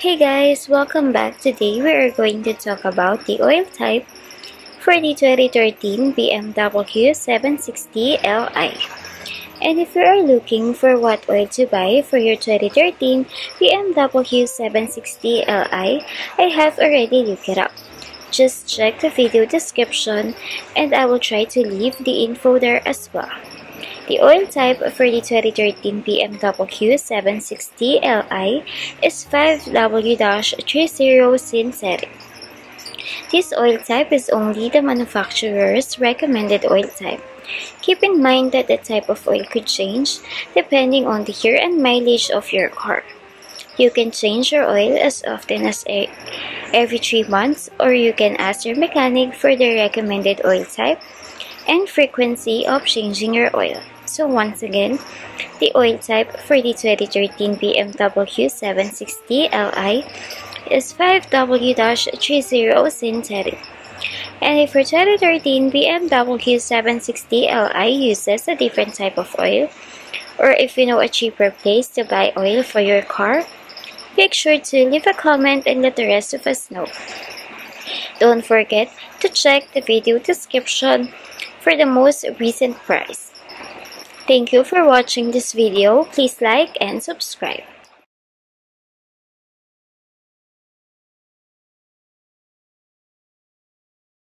Hey guys, welcome back. Today we are going to talk about the oil type for the 2013 BMW 760 Li. And if you are looking for what oil to buy for your 2013 BMW 760 Li, I have already looked it up. Just check the video description and I will try to leave the info there as well. The oil type for the 2013 BMW 760 Li is 5W-30 synthetic. This oil type is only the manufacturer's recommended oil type. Keep in mind that the type of oil could change depending on the year and mileage of your car. You can change your oil as often as every 3 months or you can ask your mechanic for the recommended oil type and frequency of changing your oil. So once again, the oil type for the 2013 BMW 760 Li is 5W-30 synthetic. And if for 2013 BMW 760 Li uses a different type of oil, or if you know a cheaper place to buy oil for your car, Make sure to leave a comment and let the rest of us know. Don't forget to check the video description for the most recent price. Thank you for watching this video. Please like and subscribe.